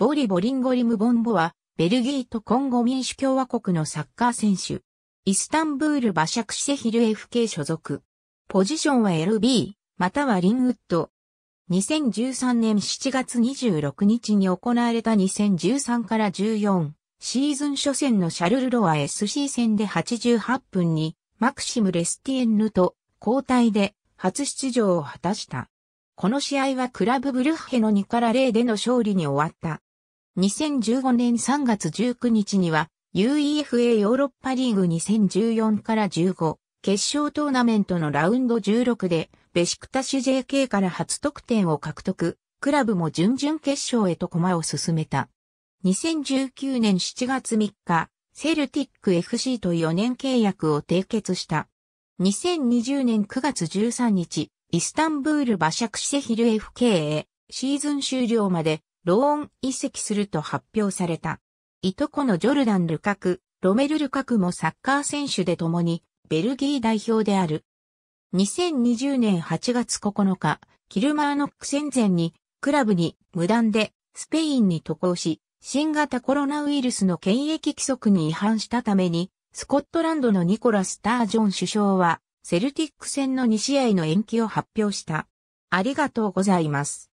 ボリ・ボリンゴリム・ボンボは、ベルギーとコンゴ民主共和国のサッカー選手。イスタンブール・バシャクシセヒル FK 所属。ポジションは LB、またはリンウッド。2013年7月26日に行われた2013から14シーズン初戦のシャルルロア SC 戦で88分にマクシム・レスティエンヌと交代で初出場を果たした。この試合はクラブブルッヘの2から0での勝利に終わった。2015年3月19日には UEFA ヨーロッパリーグ2014から15決勝トーナメントのラウンド16でベシクタシュ JK から初得点を獲得、クラブも準々決勝へと駒を進めた。2019年7月3日、セルティック FC と4年契約を締結した。2020年9月13日、イスタンブールバシャクシセヒル FK へシーズン終了までローン移籍すると発表された。いとこのジョルダン・ルカク、ロメル・ルカクもサッカー選手で共にベルギー代表である。2020年8月9日、キルマーノック戦前にクラブに無断でスペインに渡航し、新型コロナウイルスの検疫規則に違反したために、スコットランドのニコラス・タージョン首相は、セルティック戦の2試合の延期を発表した。ありがとうございます。